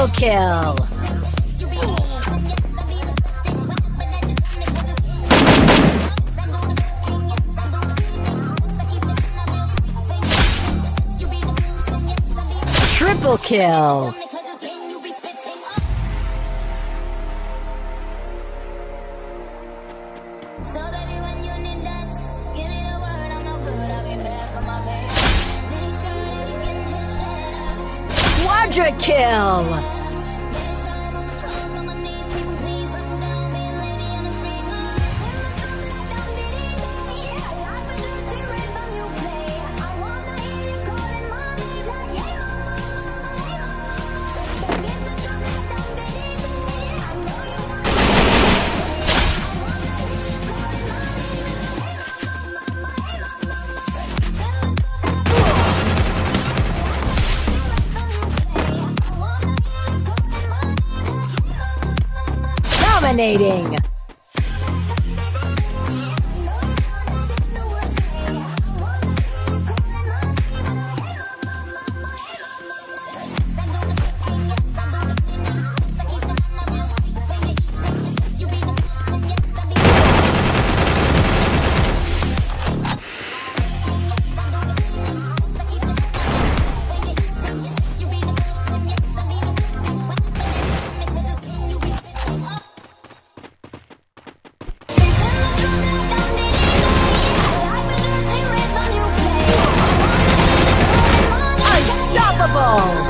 Triple kill. Triple kill. Quadra kill. dominating. Oh.